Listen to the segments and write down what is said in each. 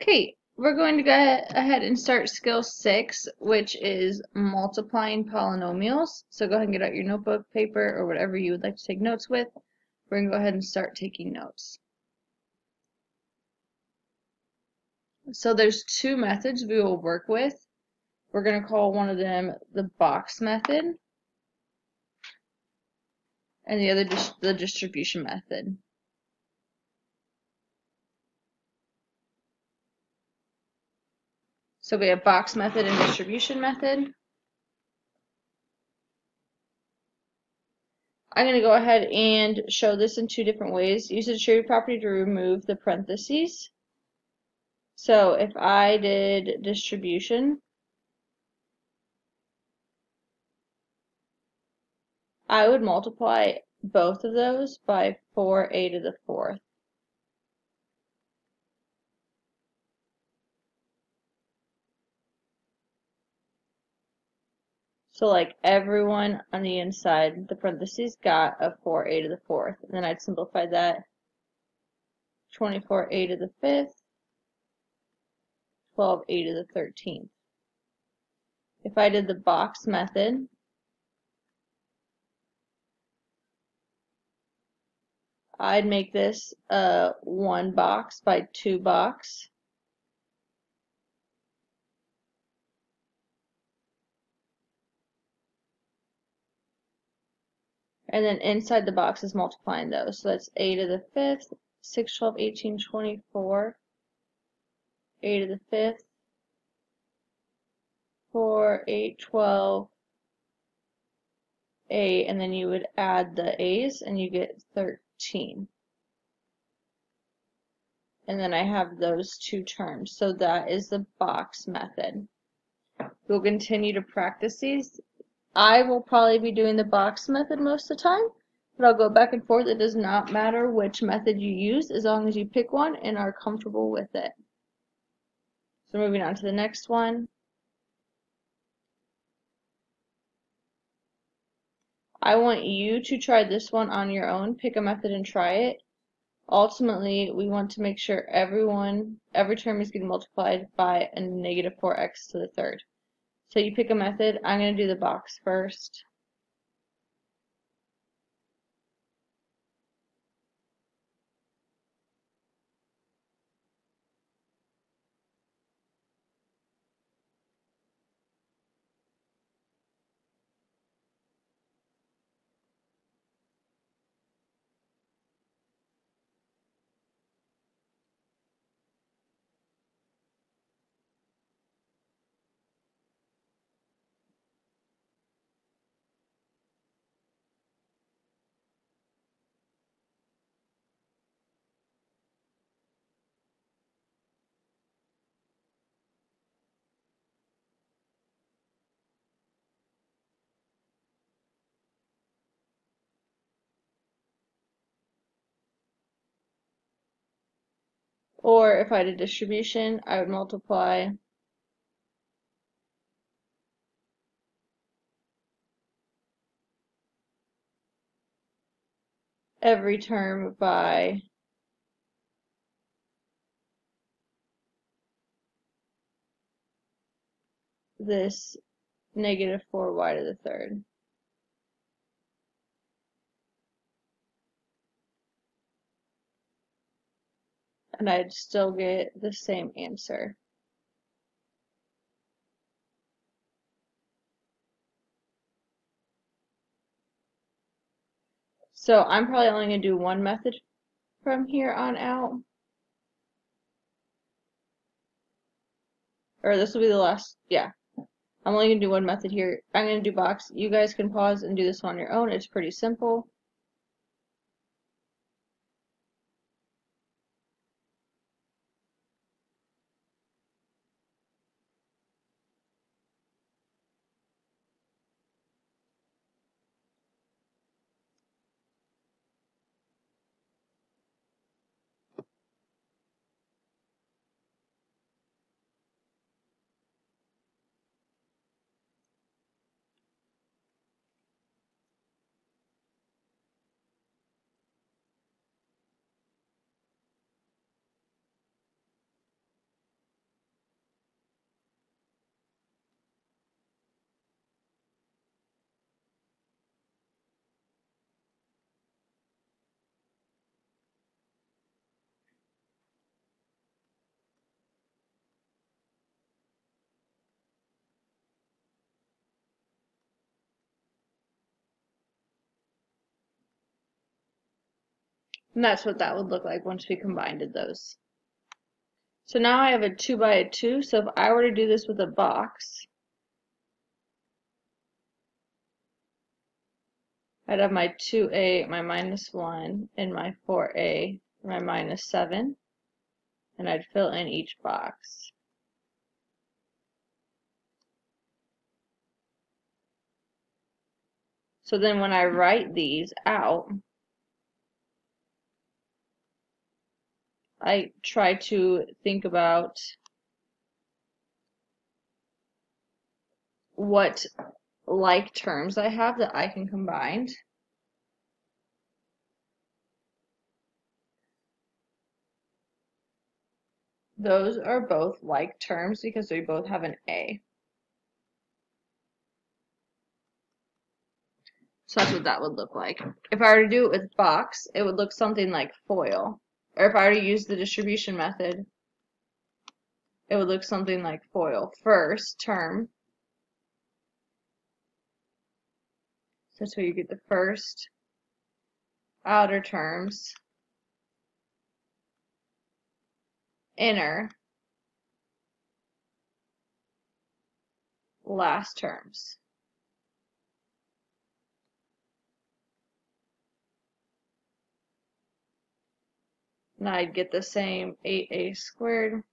Okay, we're going to go ahead and start skill six, which is multiplying polynomials. So go ahead and get out your notebook, paper, or whatever you would like to take notes with. We're going to go ahead and start taking notes. So there's two methods we will work with. We're going to call one of them the box method and the other the distribution method. So we have box method and distribution method. I'm going to go ahead and show this in two different ways. Use the distributive property to remove the parentheses. So if I did distribution, I would multiply both of those by 4a to the fourth. So like everyone on the inside, the parentheses got a 4a to the fourth. And then I'd simplify that 24a to the fifth, 12a to the 13th. If I did the box method, I'd make this a one box by two box. And then inside the box is multiplying those. So that's a to the fifth, 6, 12, 18, 24. a to the fifth, 4, 8, 12, a, and then you would add the a's and you get 13. And then I have those two terms. So that is the box method. We'll continue to practice these I will probably be doing the box method most of the time, but I'll go back and forth. It does not matter which method you use as long as you pick one and are comfortable with it. So moving on to the next one. I want you to try this one on your own. Pick a method and try it. Ultimately, we want to make sure everyone, every term is getting multiplied by a negative 4x to the third. So you pick a method. I'm going to do the box first. Or if I did distribution, I would multiply every term by this negative 4y to the third. And I'd still get the same answer. So I'm probably only going to do one method from here on out. Or this will be the last, yeah. I'm only going to do one method here. I'm going to do box. You guys can pause and do this on your own. It's pretty simple. And that's what that would look like once we combined those. So now I have a 2 by a 2, so if I were to do this with a box, I'd have my 2a, my minus 1, and my 4a, my minus 7, and I'd fill in each box. So then when I write these out, I try to think about what like terms I have that I can combine. Those are both like terms because they both have an A. So that's what that would look like. If I were to do it with box, it would look something like FOIL. Or if I were to use the distribution method, it would look something like FOIL. First term So that's where you get the first outer terms, inner, last terms. And I'd get the same 8a squared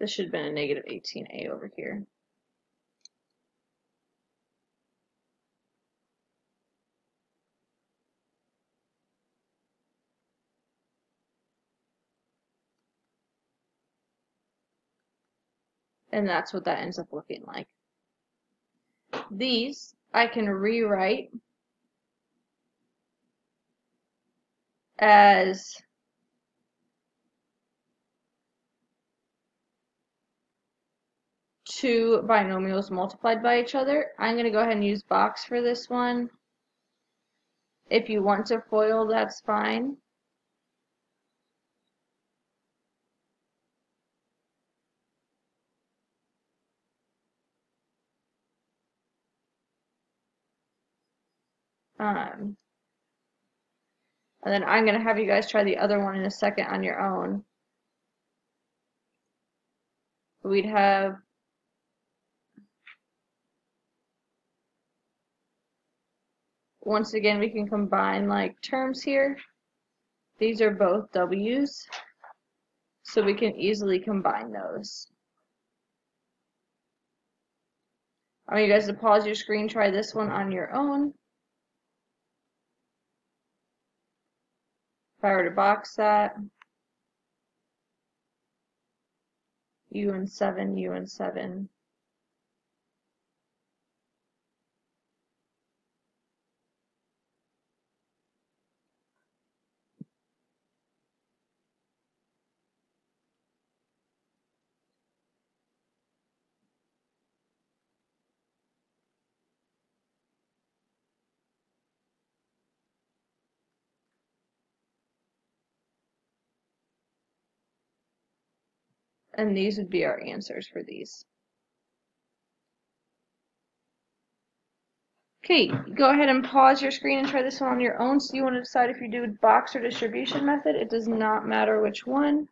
This should have been a negative 18a over here. And that's what that ends up looking like. These I can rewrite as two binomials multiplied by each other. I'm going to go ahead and use box for this one. If you want to FOIL, that's fine. Um, and then I'm going to have you guys try the other one in a second on your own. We'd have Once again, we can combine like terms here. These are both W's, so we can easily combine those. I want you guys to pause your screen, try this one on your own. If I were to box that, U and 7, U and 7, And these would be our answers for these. Okay, go ahead and pause your screen and try this one on your own. So you want to decide if you do box or distribution method. It does not matter which one.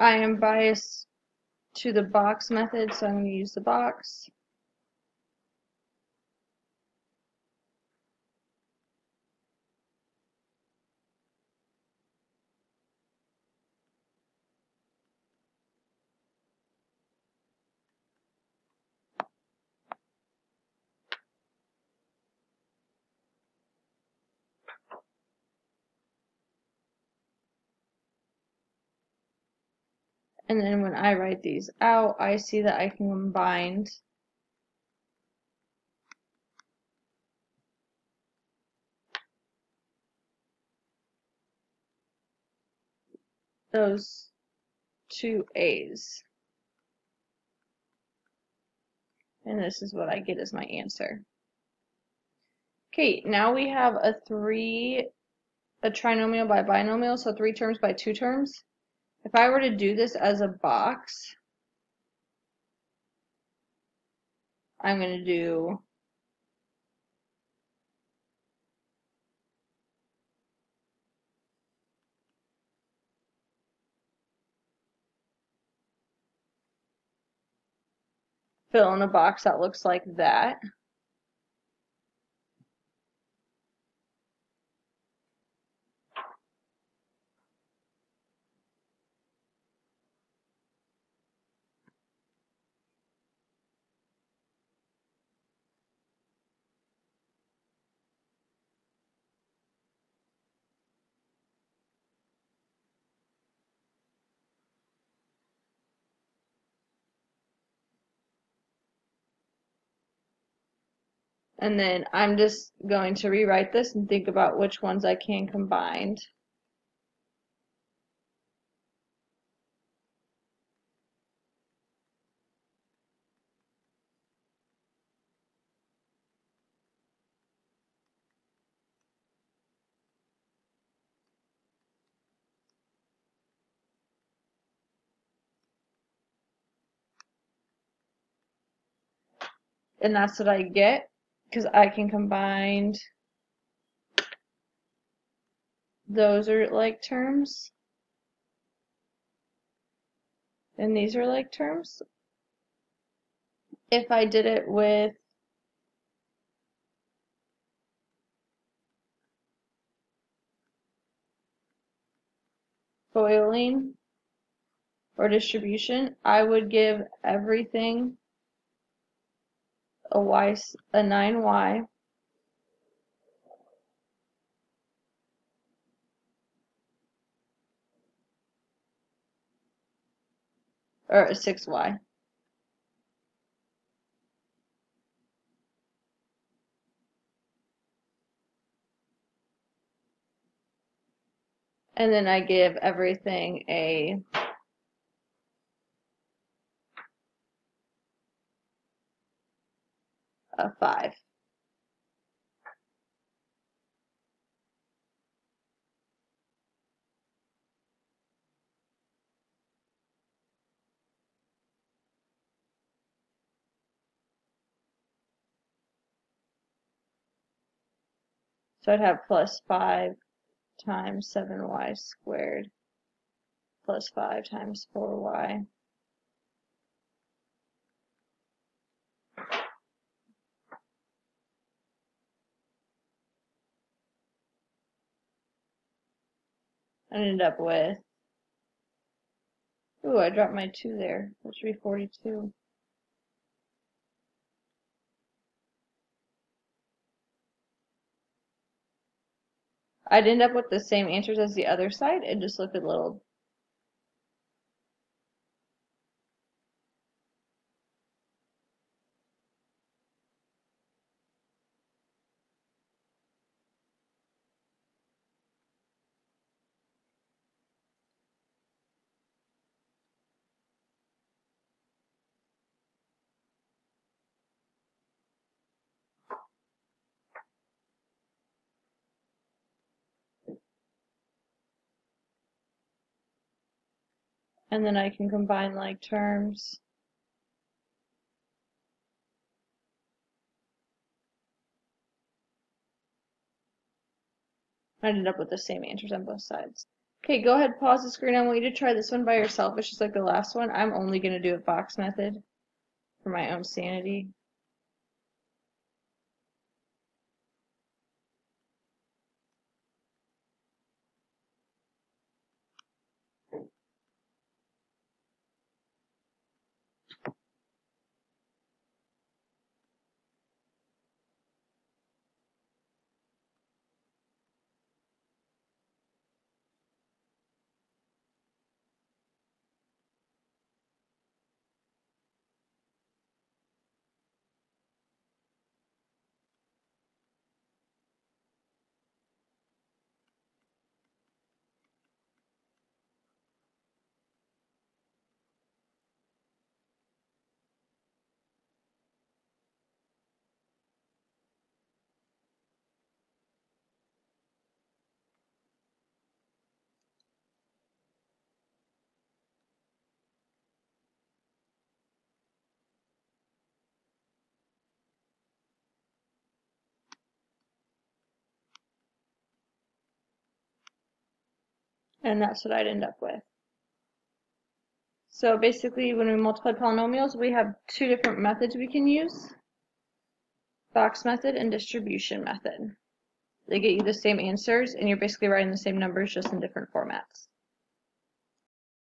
I am biased to the box method, so I'm going to use the box. And then when I write these out, I see that I can combine those two A's. And this is what I get as my answer. Okay, now we have a three a trinomial by binomial, so three terms by two terms. If I were to do this as a box, I'm going to do fill in a box that looks like that. And then I'm just going to rewrite this and think about which ones I can combine. And that's what I get because I can combine those are like terms and these are like terms. If I did it with FOILing or distribution, I would give everything a y a 9y or a 6y. And then I give everything a a 5. So I'd have plus 5 times 7y squared plus 5 times 4y I ended up with, ooh, I dropped my 2 there. That should be 42. I'd end up with the same answers as the other side. It just looked a little and then I can combine like terms. I ended up with the same answers on both sides. Okay, go ahead, pause the screen. I want you to try this one by yourself. It's just like the last one. I'm only going to do a box method for my own sanity. And that's what I'd end up with. So basically, when we multiply polynomials, we have two different methods we can use. Box method and distribution method. They get you the same answers, and you're basically writing the same numbers, just in different formats.